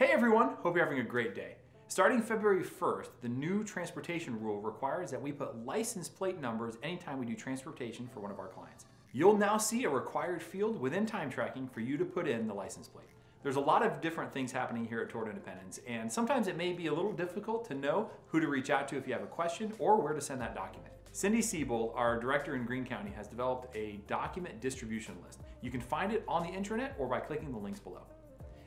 Hey everyone, hope you're having a great day. Starting February 1st, the new transportation rule requires that we put license plate numbers anytime we do transportation for one of our clients. You'll now see a required field within time tracking for you to put in the license plate. There's a lot of different things happening here at Toward Independence, and sometimes it may be a little difficult to know who to reach out to if you have a question or where to send that document. Cindy Siebold, our director in Greene County, has developed a document distribution list. You can find it on the intranet or by clicking the links below.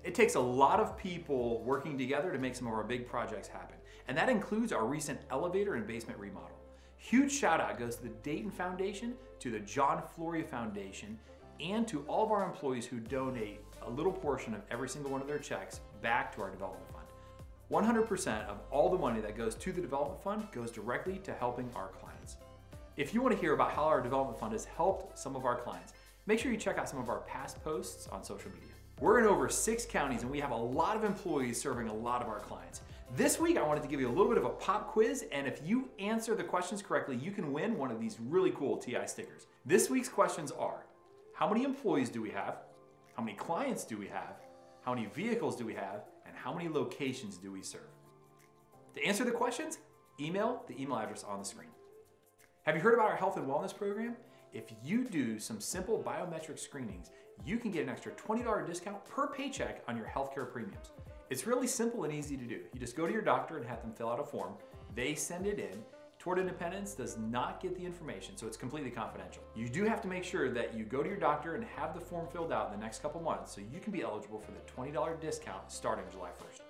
It takes a lot of people working together to make some of our big projects happen. And that includes our recent elevator and basement remodel. Huge shout out goes to the Dayton Foundation, to the John Floria Foundation, and to all of our employees who donate a little portion of every single one of their checks back to our development fund. 100% of all the money that goes to the development fund goes directly to helping our clients. If you want to hear about how our development fund has helped some of our clients, make sure you check out some of our past posts on social media. We're in over six counties and we have a lot of employees serving a lot of our clients. This week, I wanted to give you a little bit of a pop quiz, and if you answer the questions correctly, you can win one of these really cool TI stickers. This week's questions are, how many employees do we have? How many clients do we have? How many vehicles do we have? And how many locations do we serve? To answer the questions, email the email address on the screen. Have you heard about our health and wellness program? If you do some simple biometric screenings, you can get an extra $20 discount per paycheck on your healthcare premiums. It's really simple and easy to do. You just go to your doctor and have them fill out a form. They send it in. Toward Independence does not get the information, so it's completely confidential. You do have to make sure that you go to your doctor and have the form filled out in the next couple months so you can be eligible for the $20 discount starting July 1st.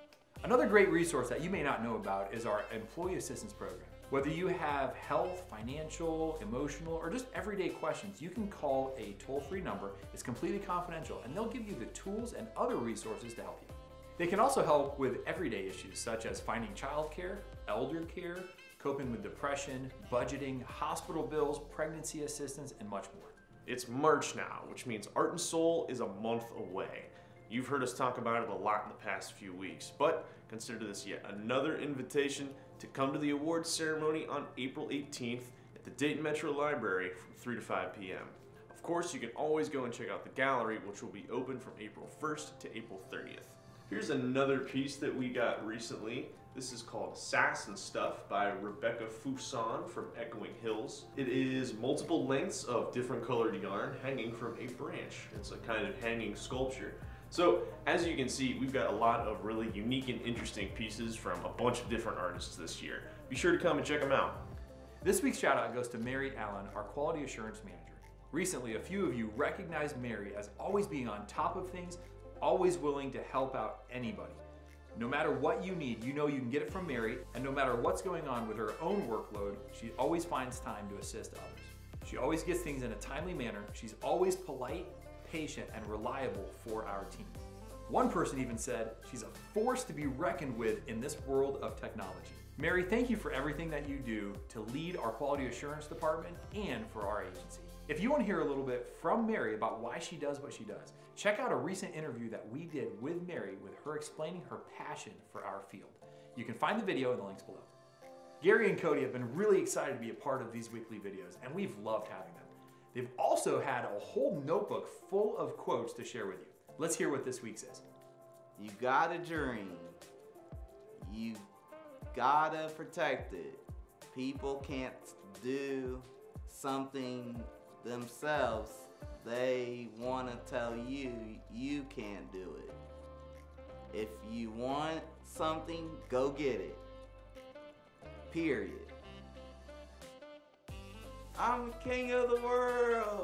Another great resource that you may not know about is our Employee Assistance Program. Whether you have health, financial, emotional, or just everyday questions, you can call a toll-free number. It's completely confidential and they'll give you the tools and other resources to help you. They can also help with everyday issues such as finding childcare, elder care, coping with depression, budgeting, hospital bills, pregnancy assistance, and much more. It's March now, which means Art and Soul is a month away. You've heard us talk about it a lot in the past few weeks, but consider this yet another invitation to come to the awards ceremony on April 18th at the Dayton Metro Library from 3 to 5 p.m. Of course, you can always go and check out the gallery, which will be open from April 1st to April 30th. Here's another piece that we got recently. This is called Sass and Stuff by Rebecca Fousson from Echoing Hills. It is multiple lengths of different colored yarn hanging from a branch. It's a kind of hanging sculpture. So as you can see, we've got a lot of really unique and interesting pieces from a bunch of different artists this year. Be sure to come and check them out. This week's shout out goes to Mary Allen, our quality assurance manager. Recently, a few of you recognized Mary as always being on top of things, always willing to help out anybody. No matter what you need, you know you can get it from Mary, and no matter what's going on with her own workload, she always finds time to assist others. She always gets things in a timely manner, she's always polite, patient, and reliable for our team. One person even said she's a force to be reckoned with in this world of technology. Mary, thank you for everything that you do to lead our quality assurance department and for our agency. If you want to hear a little bit from Mary about why she does what she does, check out a recent interview that we did with Mary with her explaining her passion for our field. You can find the video in the links below. Gary and Cody have been really excited to be a part of these weekly videos, and we've loved having them. They've also had a whole notebook full of quotes to share with you. Let's hear what this week says. You got a dream. You gotta protect it. People can't do something themselves. They wanna tell you you can't do it. If you want something, go get it. Period. I'm king of the world.